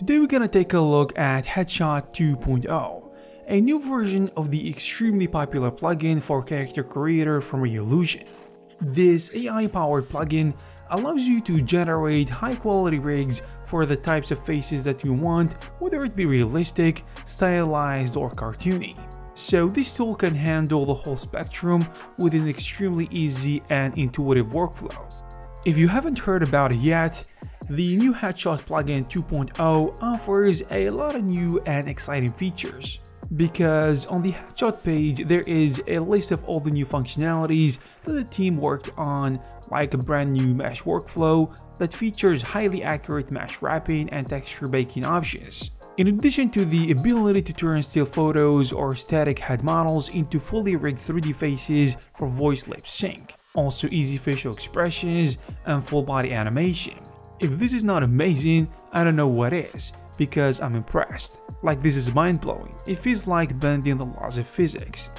Today we're gonna take a look at Headshot 2.0, a new version of the extremely popular plugin for character creator from Reallusion. This AI-powered plugin allows you to generate high-quality rigs for the types of faces that you want, whether it be realistic, stylized, or cartoony. So this tool can handle the whole spectrum with an extremely easy and intuitive workflow. If you haven't heard about it yet, the new Headshot plugin 2.0 offers a lot of new and exciting features. Because on the Headshot page there is a list of all the new functionalities that the team worked on like a brand new mesh workflow that features highly accurate mesh wrapping and texture baking options. In addition to the ability to turn still photos or static head models into fully rigged 3D faces for voice lip sync, also easy facial expressions and full body animation. If this is not amazing, I don't know what is, because I'm impressed. Like this is mind-blowing, it feels like bending the laws of physics.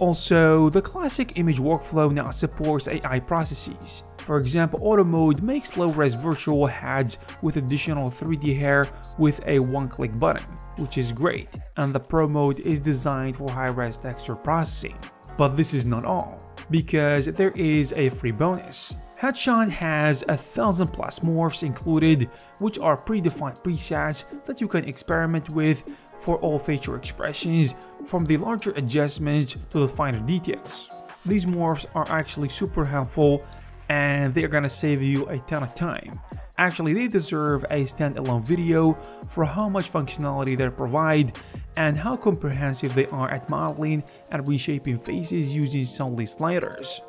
Also, the classic image workflow now supports AI processes. For example, auto mode makes low-res virtual heads with additional 3D hair with a one-click button, which is great, and the pro mode is designed for high-res texture processing. But this is not all, because there is a free bonus. Headshot has a thousand plus morphs included, which are predefined presets that you can experiment with for all facial expressions, from the larger adjustments to the finer details. These morphs are actually super helpful and they're gonna save you a ton of time. Actually, they deserve a standalone video for how much functionality they provide and how comprehensive they are at modeling and reshaping faces using solely sliders.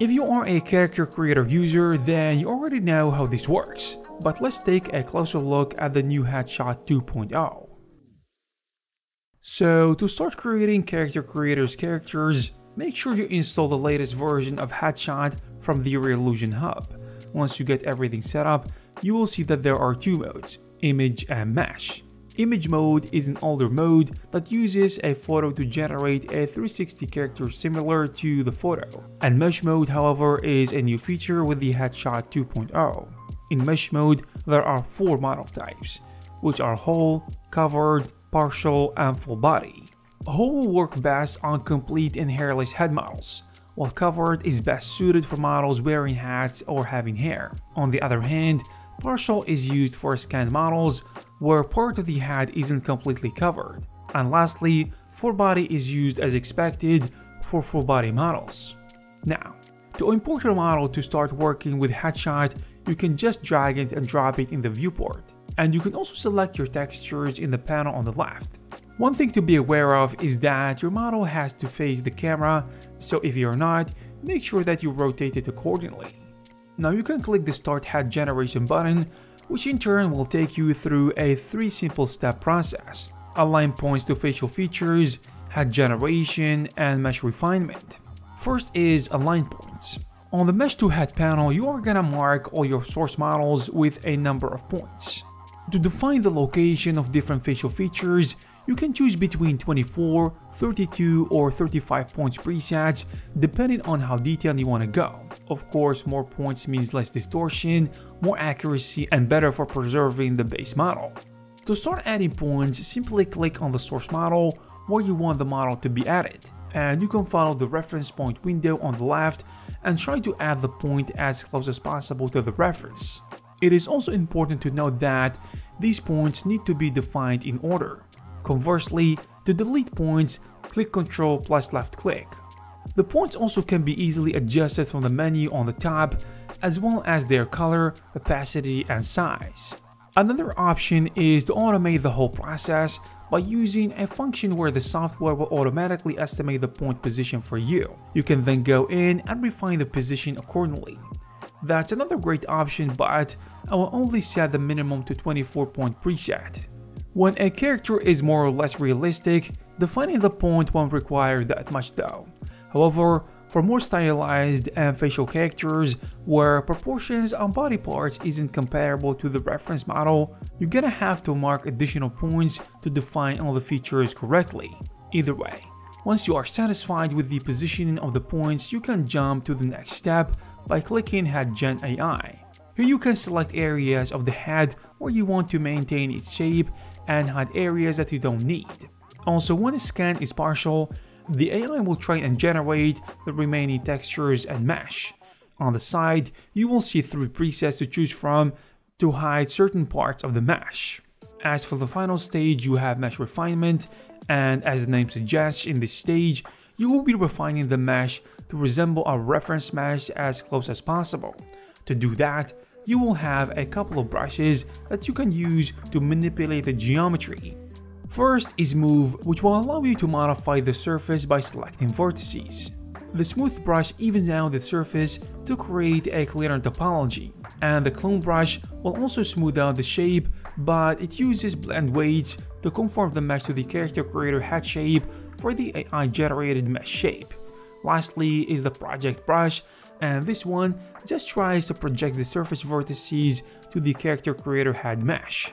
If you are a character creator user, then you already know how this works, but let's take a closer look at the new Headshot 2.0. So to start creating character creators characters, make sure you install the latest version of Headshot from the Reallusion Hub. Once you get everything set up, you will see that there are two modes, Image and Mesh. Image mode is an older mode that uses a photo to generate a 360 character similar to the photo. And Mesh mode however is a new feature with the Headshot 2.0. In Mesh mode, there are four model types, which are whole, covered, partial, and full body. Whole will work best on complete and hairless head models, while covered is best suited for models wearing hats or having hair. On the other hand, partial is used for scanned models where part of the head isn't completely covered. And lastly, full body is used as expected for full body models. Now, to import your model to start working with Headshot, you can just drag it and drop it in the viewport. And you can also select your textures in the panel on the left. One thing to be aware of is that your model has to face the camera, so if you're not, make sure that you rotate it accordingly. Now you can click the start head generation button which in turn will take you through a three simple step process. Align points to facial features, head generation, and mesh refinement. First is align points. On the mesh to head panel, you are gonna mark all your source models with a number of points. To define the location of different facial features, you can choose between 24, 32 or 35 points presets depending on how detailed you want to go. Of course, more points means less distortion, more accuracy and better for preserving the base model. To start adding points, simply click on the source model where you want the model to be added and you can follow the reference point window on the left and try to add the point as close as possible to the reference. It is also important to note that these points need to be defined in order. Conversely, to delete points, click Ctrl plus left click. The points also can be easily adjusted from the menu on the top, as well as their color, opacity, and size. Another option is to automate the whole process by using a function where the software will automatically estimate the point position for you. You can then go in and refine the position accordingly. That's another great option but I will only set the minimum to 24 point preset. When a character is more or less realistic, defining the point won't require that much though. However, for more stylized and facial characters where proportions on body parts isn't comparable to the reference model, you're gonna have to mark additional points to define all the features correctly. Either way, once you are satisfied with the positioning of the points, you can jump to the next step by clicking Head Gen AI. Here you can select areas of the head where you want to maintain its shape and hide areas that you don't need. Also, when a scan is partial, the AI will try and generate the remaining textures and mesh. On the side, you will see three presets to choose from to hide certain parts of the mesh. As for the final stage, you have mesh refinement, and as the name suggests, in this stage, you will be refining the mesh to resemble a reference mesh as close as possible. To do that, you will have a couple of brushes that you can use to manipulate the geometry. First is Move, which will allow you to modify the surface by selecting vertices. The Smooth brush evens out the surface to create a cleaner topology, and the Clone brush will also smooth out the shape, but it uses blend weights to conform the mesh to the character creator head shape for the AI generated mesh shape. Lastly is the Project brush, and this one just tries to project the surface vertices to the character creator head mesh.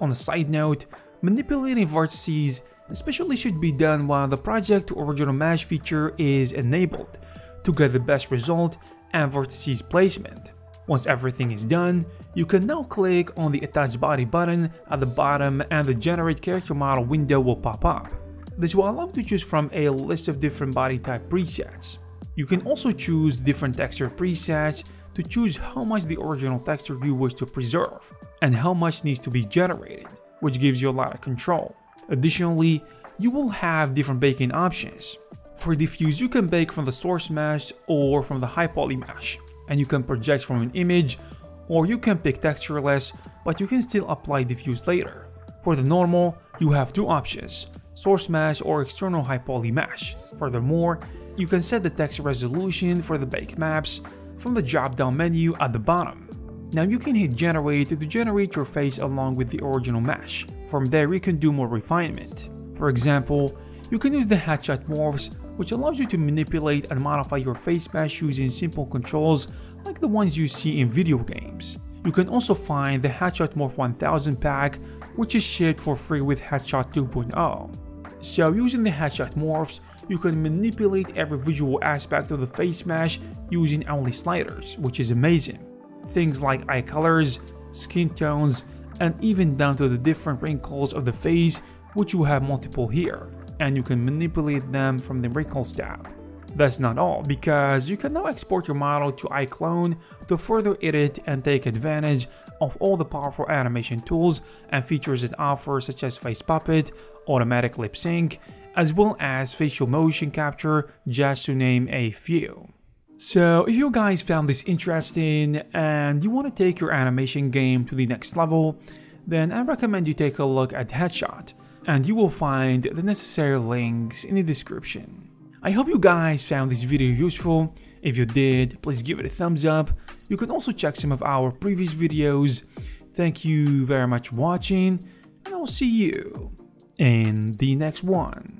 On a side note, manipulating vertices especially should be done while the project to original mesh feature is enabled to get the best result and vertices placement. Once everything is done, you can now click on the attach body button at the bottom and the generate character model window will pop up. This will allow you to choose from a list of different body type presets. You can also choose different texture presets to choose how much the original texture you wish to preserve and how much needs to be generated, which gives you a lot of control. Additionally, you will have different baking options. For diffuse, you can bake from the source mesh or from the high poly mesh, and you can project from an image, or you can pick textureless, but you can still apply diffuse later. For the normal, you have two options, source mesh or external high poly mesh. Furthermore, you can set the text resolution for the baked maps from the drop-down menu at the bottom. Now you can hit generate to generate your face along with the original mesh. From there you can do more refinement. For example, you can use the headshot morphs which allows you to manipulate and modify your face mesh using simple controls like the ones you see in video games. You can also find the Headshot Morph 1000 pack which is shipped for free with Headshot 2.0. So using the Headshot Morphs, you can manipulate every visual aspect of the face mesh using only sliders, which is amazing. Things like eye colors, skin tones, and even down to the different wrinkles of the face, which you have multiple here, and you can manipulate them from the wrinkles tab. That's not all, because you can now export your model to iClone to further edit and take advantage of all the powerful animation tools and features it offers such as Face Puppet, automatic lip sync, as well as facial motion capture, just to name a few. So if you guys found this interesting and you want to take your animation game to the next level, then I recommend you take a look at Headshot, and you will find the necessary links in the description. I hope you guys found this video useful. If you did, please give it a thumbs up. You can also check some of our previous videos. Thank you very much for watching, and I'll see you in the next one.